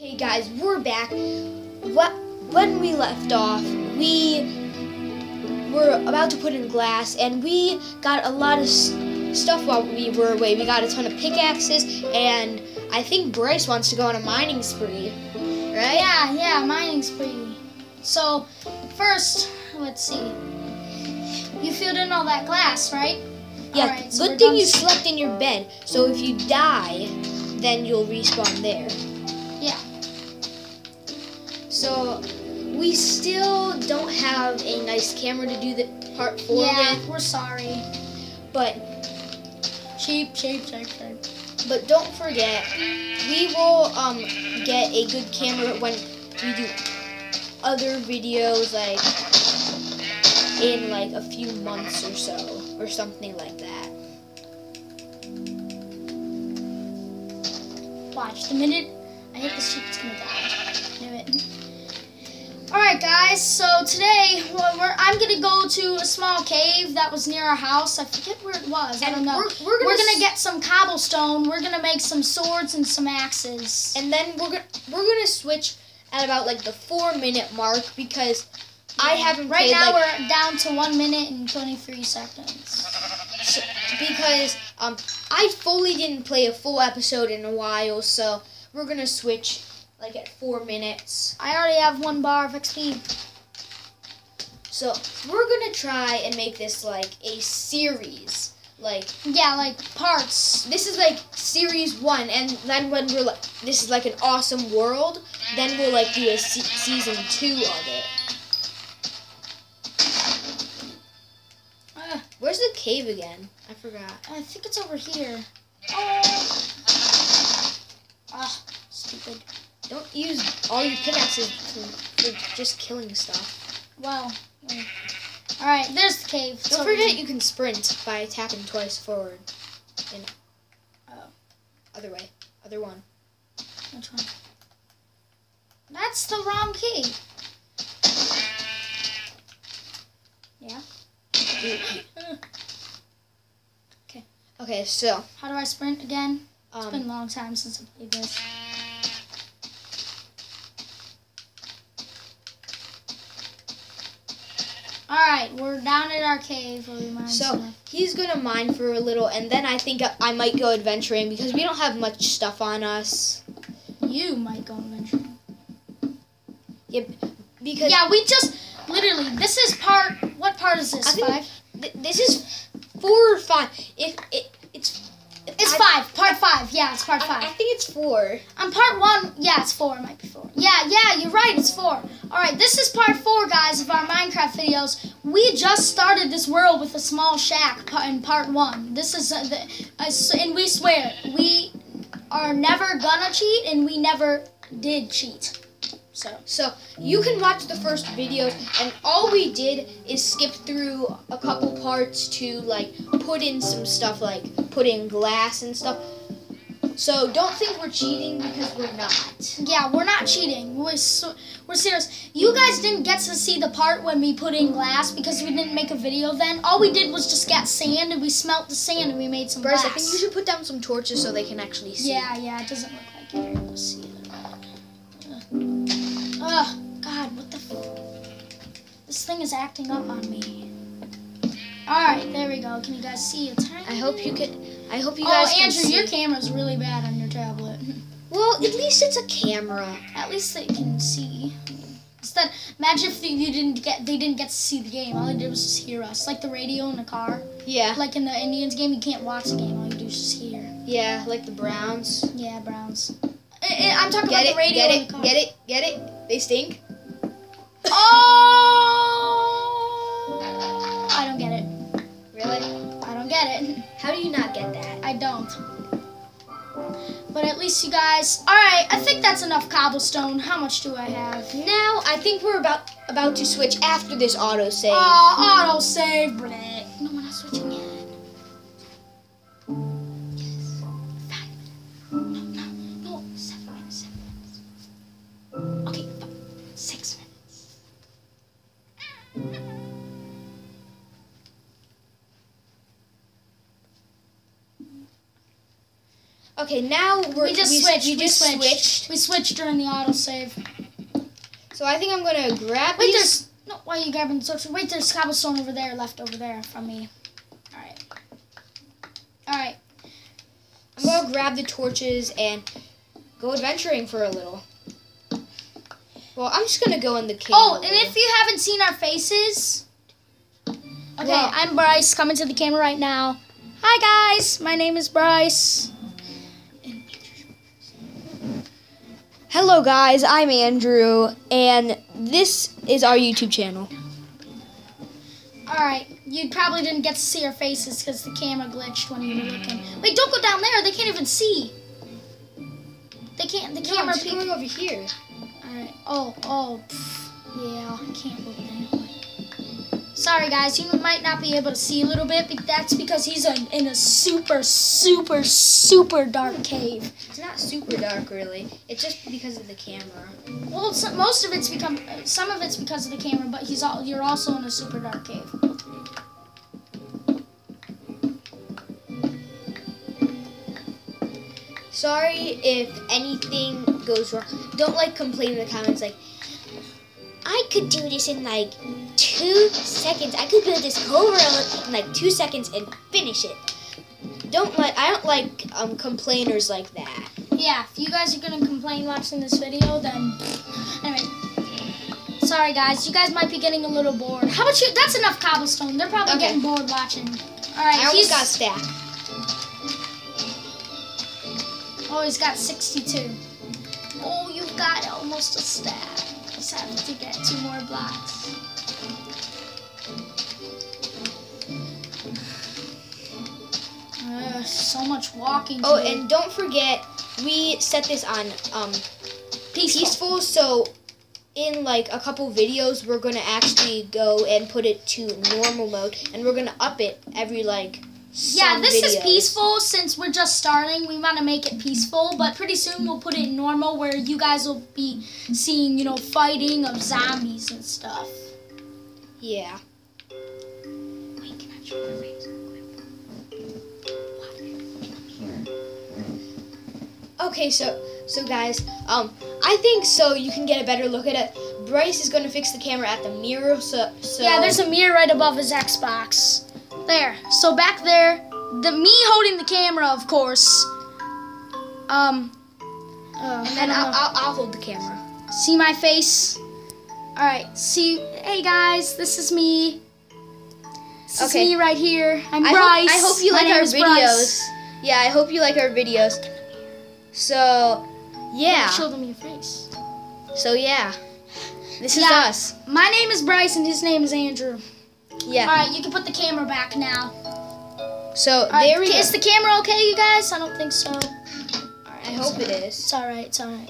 Hey guys, we're back. What when we left off, we were about to put in glass, and we got a lot of stuff while we were away. We got a ton of pickaxes, and I think Bryce wants to go on a mining spree, right? Yeah, yeah, mining spree. So, first, let's see. You filled in all that glass, right? Yeah. Alright, so good thing you slept in your bed, so if you die, then you'll respawn there. So we still don't have a nice camera to do the part four yeah, with, we're sorry. but Cheap, cheap, cheap, cheap. But don't forget, we will um get a good camera when we do other videos like in like a few months or so or something like that. Watch, the minute I hit the sheep, it's gonna die. Knew it. Alright, guys, so today well, we're, I'm gonna go to a small cave that was near our house. I forget where it was. I don't know. we're- we're gonna s- get some cobblestone. We're gonna make some swords and some axes. And then we're gonna we're gonna switch at about like the four minute mark because I haven't Right now like, we're down to one minute and 23 seconds. So, because um, I fully didn't play a full episode in a while, so we're gonna switch like at four minutes. I already have one bar of XP. So we're gonna try and make this like a series. Like Yeah, like parts. this is like series one, and then when we're like this is like an awesome world, then we'll like do a se- season two of it. Uh, Where's the cave again? I forgot. I think it's over here. Oh. Ah, stupid. Don't use all your pickaxes for, just killing stuff. Wow. All right, there's the cave. Don't over forget you can sprint by tapping twice forward. And Oh. other way, other one. Which one? That's the wrong key. Yeah. Okay, Okay, so How do I sprint again? It's been a um, long time since I played this. All right, we're down at our cave where we mine so stuff. he's gonna mine for a little, and then I think I might go adventuring because we don't have much stuff on us. You might go adventuring. Yep because Yeah, we just literally. This is part. What part is this? I Five. th- this is four or five. If it, it's It's I- five. Part five. Yeah, it's part I, five. I think it's four. On part one, yeah, it's four. It might be four. Yeah, yeah, you're right. It's four. All right, this is part four, guys, of our Minecraft videos. We just started this world with a small shack in part one. This is uh, the, uh, and we swear we are never gonna cheat, and we never did cheat. So So you can watch the first videos, and all we did is skip through a couple parts to like put in some stuff, like put in glass and stuff. So don't think we're cheating because we're not. yeah, we're not cheating. We're so, we're serious. You guys didn't get to see the part when we put in glass because we didn't make a video then. All we did was just get sand and we smelt the sand and we made some Bryce, glass. I think you should put down some torches so they can actually see. Yeah, yeah, it doesn't look like you're able to see it. Ugh, God, what the f- This thing is acting up on me. Alright, there we go. Can you guys see? It's tiny. I hope you can. I hope you oh, guys can Andrew, your camera's really bad on your tablet. well, at least it's a camera. At least they can see. Instead, imagine if they, you didn't get they didn't get to see the game. All they did was just hear us, like the radio in the car. Yeah, Like in the Indians game, you can't watch the game. All you do is just hear. yeah, like the Browns. Yeah, Browns. I, am talking Get about it, the radio get in it, the car. get it, get it. They stink. Oh! I don't get it. Really? I don't get it. How do you not get that? I don't. But at least you guys. All right, I think that's enough cobblestone. How much do I have? Now I think we're about about to switch after this auto save. Oh, auto save. Bleh. Okay, now we're We just we, switched. We We, just switched. switched. We switched during the autosave. So I think I'm gonna grab Wait, these. there's no. Why are you grabbing the? Wait, there's cobblestone over there, left over there from me. All right. All right. I'm gonna grab the torches and go adventuring for a little. Well, I'm just gonna go in the cave. Oh, and if you haven't seen our faces, okay, Well- I'm Bryce coming to the camera right now. Hi guys, my name is Bryce. Hello guys, I'm Andrew, and this is our YouTube channel. All right, you probably didn't get to see our faces because the camera glitched when you were looking. Wait, don't go down there. They can't even see. They can't. The No, camera I'm just going over here. All right. Oh, oh, pff, yeah. I can't look that way. Sorry, guys. You might not be able to see a little bit, but that's because he's in, in a super, super, super dark cave. It's not super dark, really. It's just because of the camera. Well, some, most of it's become. Some of it's because of the camera, but he's all. You're also in a super dark cave. Sorry if anything goes wrong. Don't like complain in the comments like, I could do this in like two seconds. I could build this whole road in like two seconds and finish it. Don't like I don't like um complainers like that. Yeah, if you guys are gonna complain watching this video, then anyway. Sorry guys, you guys might be getting a little bored. How about you? That's enough cobblestone. They're probably Okay. getting bored watching. All right, I he's got a stack. oh he's got 62. Oh, you've got almost a stack. Just have to get two more blocks. So much walking. Oh, and don't forget we set this on um peaceful. peaceful so in like a couple videos we're gonna actually go and put it to normal mode and we're gonna up it every like Yeah, this is peaceful since we're just starting. We want to make it peaceful, but pretty soon we'll put it in normal where you guys will be seeing, you know, fighting of zombies and stuff. Yeah. Wait, Okay, so so guys, um, I think so you can get a better look at it. Bryce is gonna fix the camera at the mirror, so so Yeah, there's a mirror right above his Xbox. There. So back there, the me holding the camera, of course. Um. Uh, and then I'll. I'll I'll hold the camera. see my face. All right. See, hey guys, this is me. This Okay. is me right here. I'm I Bryce. hope, I hope you My like our videos. Bryce. Yeah, I hope you like our videos. So yeah, Show them your face. so yeah, this is Yeah. us. My name is Bryce and his name is Andrew. Yeah. All right, you can put the camera back now. So All right, there we go. is the camera okay, you guys? I don't think so. I hope it is. It's all right. It's all right.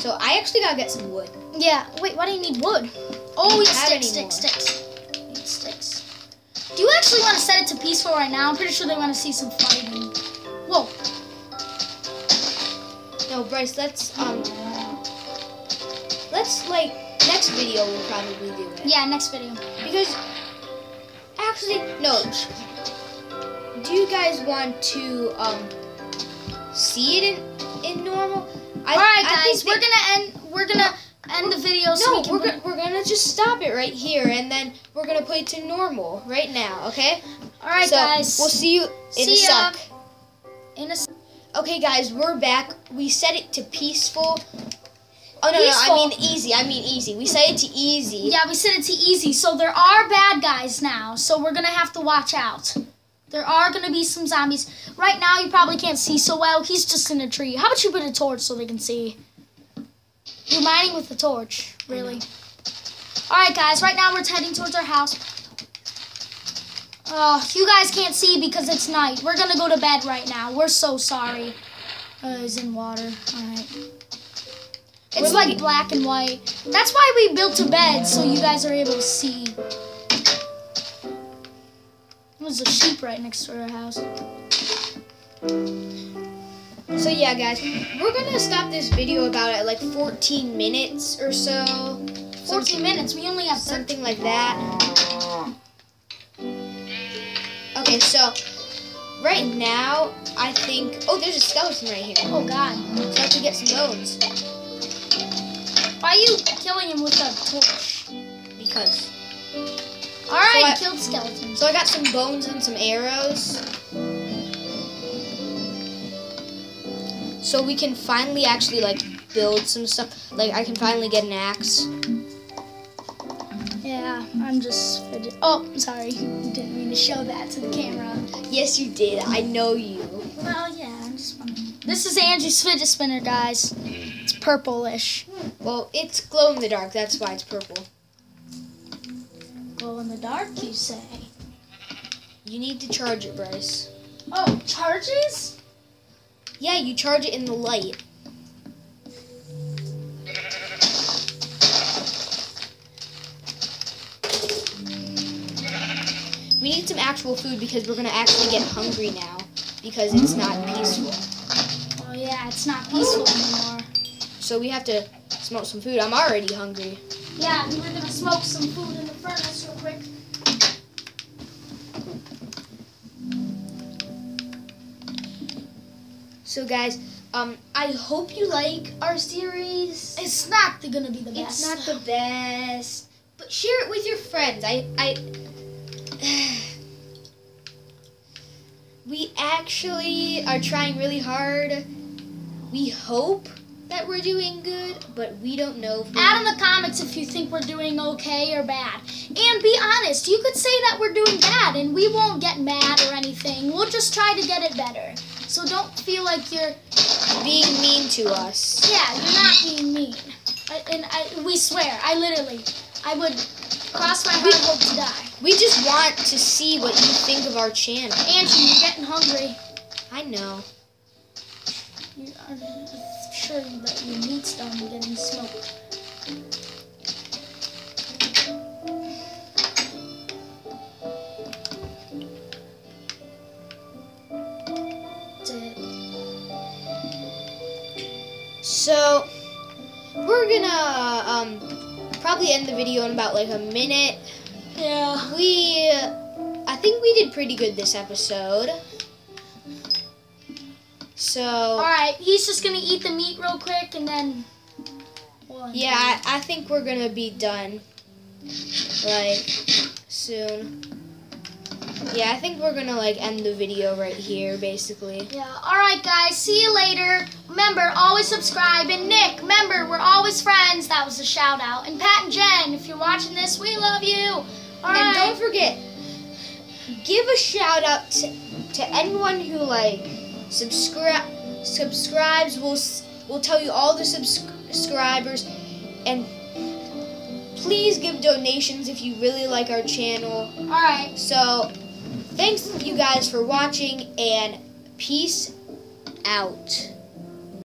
So I actually gotta get some wood. Yeah. Wait, why do you need wood? Oh, we have sticks, sticks, sticks. Need sticks. Do you actually want to set it to peaceful right now? I'm pretty sure they want to see some fighting. Whoa. No, Bryce, let's um, let's like next video we'll probably do it Yeah, next video. because actually no. Do you guys want to um see it in in normal? I, All right, guys, we're gonna end. We're gonna end the video. so No, we can we're gonna, we're gonna just stop it right here, and then we're gonna put it to normal right now, okay? All right, so guys. we'll see you in See a sec. In a Okay, guys, we're back. We set it to peaceful. Oh no, Peaceful. no, I mean easy. I mean easy. We set it to easy. Yeah, we set it to easy. So there are bad guys now. So we're gonna have to watch out. There are gonna be some zombies. Right now, you probably can't see so well. He's just in a tree. How about you put a torch so they can see? You're mining with the torch, really. All right, guys. Right now, we're heading towards our house. Oh, you guys can't see because it's night. We're gonna go to bed right now. We're so sorry. Uh, it's in water. All right. It's like black and white. That's why we built a bed so you guys are able to see. There's a sheep right next to our house. So yeah, guys, we're gonna stop this video about at like 14 minutes or so, 14 minutes. We only have 13. something like that. Okay, so right now, I think. Oh, there's a skeleton right here. Oh God. So I to get some bones Why are you killing him with a torch? because. All right, I- killed skeletons. So I got some bones and some arrows. So we can finally actually like build some stuff. Like I can finally get an axe. I'm just fidget. Oh, sorry. You didn't mean to show that to the camera. Yes, you did. I know you. Well, yeah, I'm just wondering. This is Angie's fidget spinner, guys. It's purplish. Well, it's glow in the dark. That's why it's purple. Glow in the dark, you say? You need to charge it, Bryce. Oh, charges? Yeah, you charge it in the light. Need some actual food because we're gonna actually get hungry now because it's not peaceful. Oh yeah, it's not peaceful anymore. So we have to smoke some food. I'm already hungry. Yeah, we were gonna smoke some food in the furnace real quick. So guys, um, I hope you like our series. It's not gonna be the best. It's not the best, but share it with your friends. I, I, we actually are trying really hard. We hope that we're doing good, but we don't know. If we're- Add in the comments if you think we're doing okay or bad. And be honest, you could say that we're doing bad and we won't get mad or anything. We'll just try to get it better. So don't feel like you're, being mean to us. yeah, you're not being mean. I, and I, we swear, I literally, I would cross my heart hope to die. We just want to see what you think of our channel. Angie, you're getting hungry. I know. You are sure that your meat's done getting smoked. So we're gonna um probably end the video in about like a minute. Yeah. We, uh, I think we did pretty good this episode. So Alright, he's just gonna eat the meat real quick and then. we'll yeah, I, I think we're gonna be done like soon. Yeah, I think we're gonna like end the video right here, basically. Yeah. Alright, guys. See you later. Remember, always subscribe. And Nick, remember, we're always friends. That was a shout out. And Pat and Jen, if you're watching this, we love you. Alright. And don't forget, give a shout out to, to anyone who like subscribe subscribes. We'll we'll tell you all the subscribers, and please give donations if you really like our channel. Alright. So, thanks you guys for watching, and peace out.